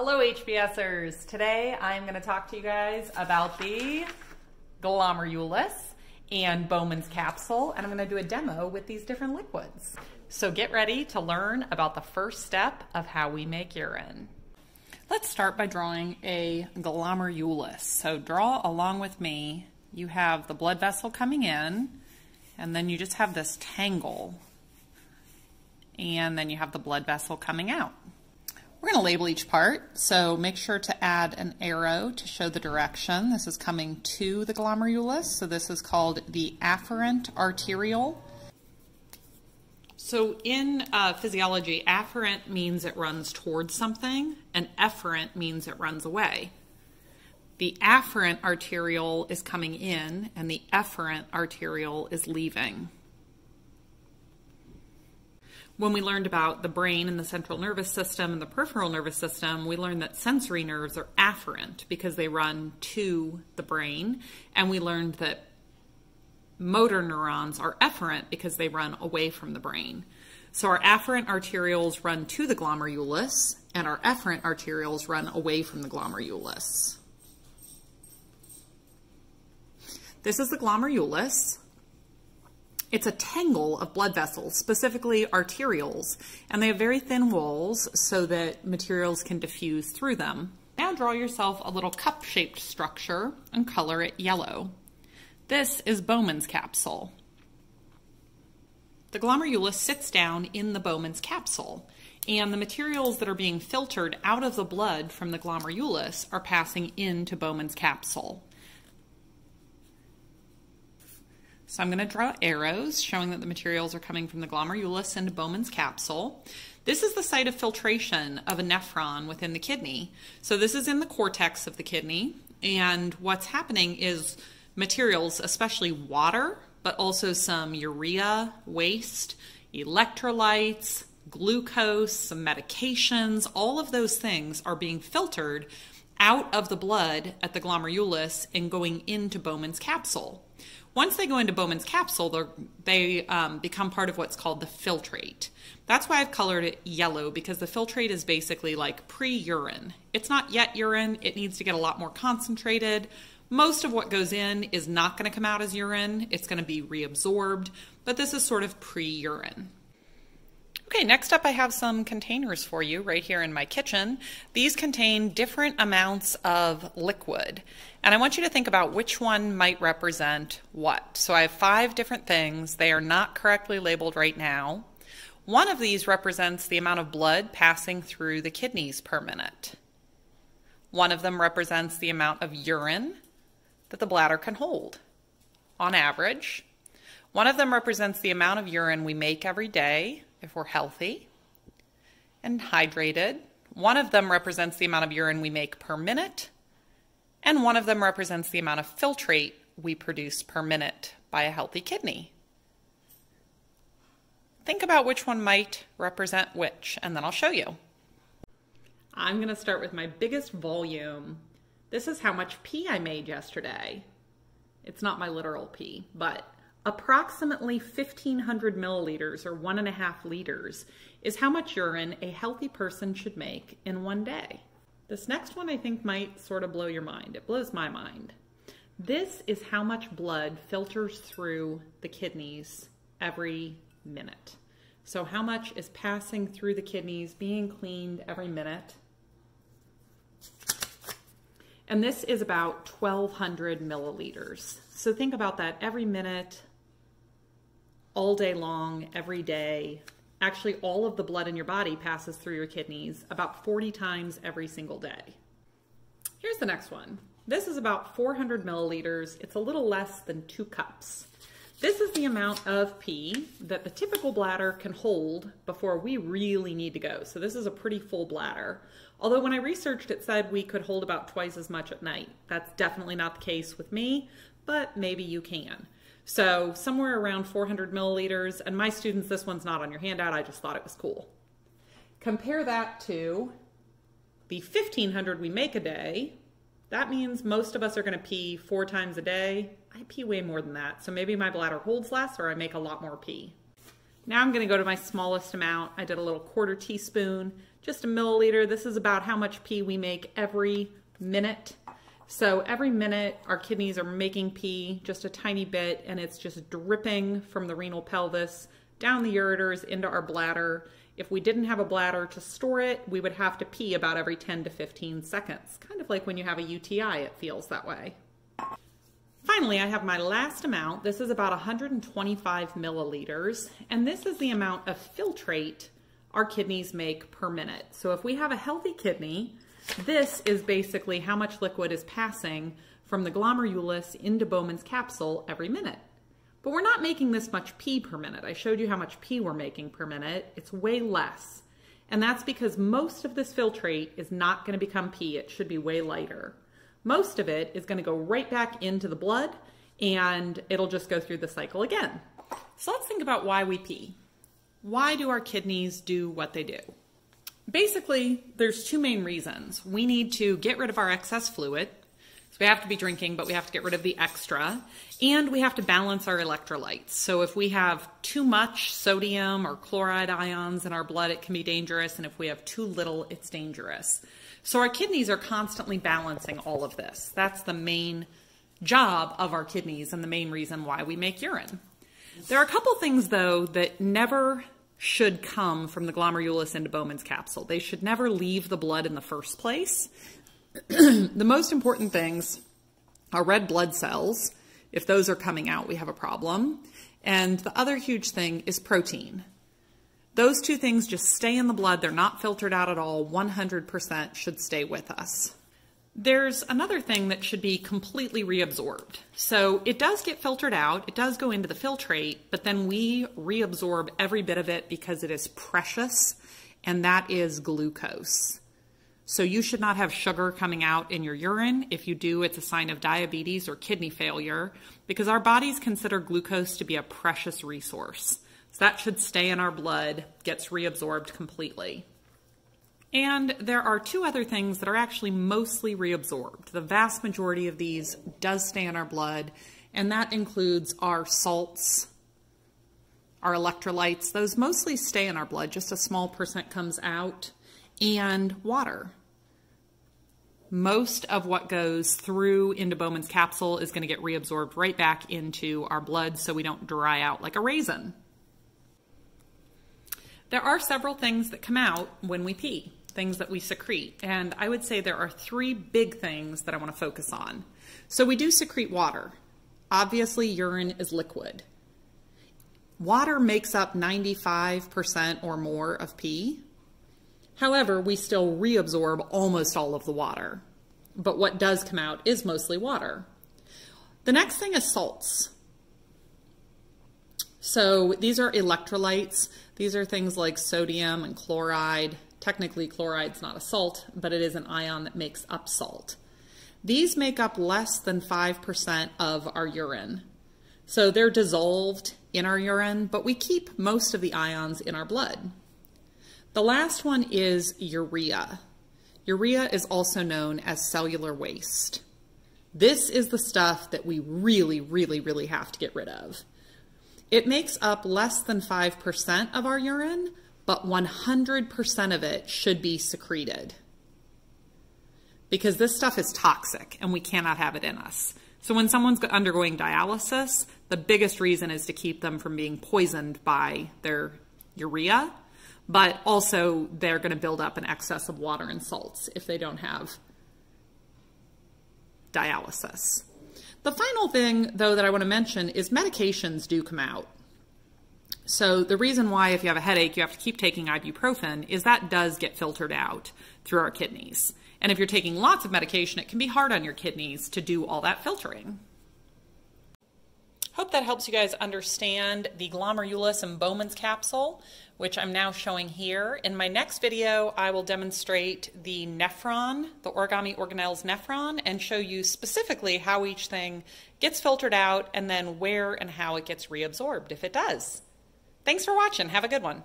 Hello HBSers. Today I'm going to talk to you guys about the glomerulus and Bowman's capsule and I'm going to do a demo with these different liquids. So get ready to learn about the first step of how we make urine. Let's start by drawing a glomerulus. So draw along with me. You have the blood vessel coming in and then you just have this tangle and then you have the blood vessel coming out. We're going to label each part, so make sure to add an arrow to show the direction. This is coming to the glomerulus, so this is called the afferent arteriole. So in uh, physiology, afferent means it runs towards something, and efferent means it runs away. The afferent arteriole is coming in, and the efferent arteriole is leaving when we learned about the brain and the central nervous system and the peripheral nervous system, we learned that sensory nerves are afferent because they run to the brain. And we learned that motor neurons are efferent because they run away from the brain. So our afferent arterioles run to the glomerulus, and our efferent arterioles run away from the glomerulus. This is the glomerulus. It's a tangle of blood vessels, specifically arterioles, and they have very thin walls so that materials can diffuse through them. Now draw yourself a little cup-shaped structure and color it yellow. This is Bowman's capsule. The glomerulus sits down in the Bowman's capsule, and the materials that are being filtered out of the blood from the glomerulus are passing into Bowman's capsule. So I'm going to draw arrows showing that the materials are coming from the glomerulus into Bowman's capsule. This is the site of filtration of a nephron within the kidney. So this is in the cortex of the kidney. And what's happening is materials, especially water, but also some urea, waste, electrolytes, glucose, some medications, all of those things are being filtered out of the blood at the glomerulus and going into Bowman's capsule. Once they go into Bowman's capsule, they um, become part of what's called the filtrate. That's why I've colored it yellow because the filtrate is basically like pre urine. It's not yet urine, it needs to get a lot more concentrated. Most of what goes in is not going to come out as urine, it's going to be reabsorbed, but this is sort of pre urine. Okay, next up I have some containers for you right here in my kitchen. These contain different amounts of liquid. And I want you to think about which one might represent what. So I have five different things. They are not correctly labeled right now. One of these represents the amount of blood passing through the kidneys per minute. One of them represents the amount of urine that the bladder can hold on average. One of them represents the amount of urine we make every day if we're healthy and hydrated. One of them represents the amount of urine we make per minute, and one of them represents the amount of filtrate we produce per minute by a healthy kidney. Think about which one might represent which, and then I'll show you. I'm going to start with my biggest volume. This is how much pee I made yesterday. It's not my literal pee, but Approximately 1,500 milliliters, or one and a half liters, is how much urine a healthy person should make in one day. This next one I think might sort of blow your mind. It blows my mind. This is how much blood filters through the kidneys every minute. So how much is passing through the kidneys, being cleaned every minute. And this is about 1,200 milliliters. So think about that every minute, all day long, every day. Actually, all of the blood in your body passes through your kidneys about 40 times every single day. Here's the next one. This is about 400 milliliters. It's a little less than two cups. This is the amount of pee that the typical bladder can hold before we really need to go. So this is a pretty full bladder. Although when I researched, it said we could hold about twice as much at night. That's definitely not the case with me, but maybe you can. So somewhere around 400 milliliters, and my students, this one's not on your handout, I just thought it was cool. Compare that to the 1500 we make a day. That means most of us are gonna pee four times a day. I pee way more than that, so maybe my bladder holds less or I make a lot more pee. Now I'm gonna go to my smallest amount. I did a little quarter teaspoon. just a milliliter. This is about how much pee we make every minute. So every minute, our kidneys are making pee just a tiny bit, and it's just dripping from the renal pelvis down the ureters into our bladder. If we didn't have a bladder to store it, we would have to pee about every 10 to 15 seconds. Kind of like when you have a UTI, it feels that way. Finally, I have my last amount. This is about 125 milliliters, and this is the amount of filtrate our kidneys make per minute. So if we have a healthy kidney, this is basically how much liquid is passing from the glomerulus into Bowman's capsule every minute. But we're not making this much pee per minute. I showed you how much pee we're making per minute. It's way less. And that's because most of this filtrate is not going to become pee. It should be way lighter. Most of it is going to go right back into the blood and it'll just go through the cycle again. So let's think about why we pee. Why do our kidneys do what they do? Basically, there's two main reasons. We need to get rid of our excess fluid. So we have to be drinking, but we have to get rid of the extra. And we have to balance our electrolytes. So if we have too much sodium or chloride ions in our blood, it can be dangerous. And if we have too little, it's dangerous. So our kidneys are constantly balancing all of this. That's the main job of our kidneys and the main reason why we make urine. There are a couple things, though, that never should come from the glomerulus into Bowman's capsule. They should never leave the blood in the first place. the most important things are red blood cells. If those are coming out, we have a problem. And the other huge thing is protein. Those two things just stay in the blood. They're not filtered out at all. 100% should stay with us. There's another thing that should be completely reabsorbed. So it does get filtered out, it does go into the filtrate, but then we reabsorb every bit of it because it is precious, and that is glucose. So you should not have sugar coming out in your urine. If you do, it's a sign of diabetes or kidney failure because our bodies consider glucose to be a precious resource. So that should stay in our blood, gets reabsorbed completely. And there are two other things that are actually mostly reabsorbed. The vast majority of these does stay in our blood, and that includes our salts, our electrolytes. Those mostly stay in our blood, just a small percent comes out, and water. Most of what goes through into Bowman's capsule is going to get reabsorbed right back into our blood so we don't dry out like a raisin. There are several things that come out when we pee things that we secrete. And I would say there are three big things that I want to focus on. So we do secrete water. Obviously, urine is liquid. Water makes up 95% or more of pee. However, we still reabsorb almost all of the water. But what does come out is mostly water. The next thing is salts. So these are electrolytes. These are things like sodium and chloride, Technically, chloride's not a salt, but it is an ion that makes up salt. These make up less than 5% of our urine. So they're dissolved in our urine, but we keep most of the ions in our blood. The last one is urea. Urea is also known as cellular waste. This is the stuff that we really, really, really have to get rid of. It makes up less than 5% of our urine, but 100% of it should be secreted because this stuff is toxic and we cannot have it in us. So when someone's undergoing dialysis, the biggest reason is to keep them from being poisoned by their urea, but also they're going to build up an excess of water and salts if they don't have dialysis. The final thing, though, that I want to mention is medications do come out. So the reason why if you have a headache you have to keep taking ibuprofen is that does get filtered out through our kidneys. And if you're taking lots of medication, it can be hard on your kidneys to do all that filtering. Hope that helps you guys understand the glomerulus and Bowman's capsule, which I'm now showing here. In my next video, I will demonstrate the nephron, the origami organelles nephron, and show you specifically how each thing gets filtered out and then where and how it gets reabsorbed, if it does. Thanks for watching. Have a good one.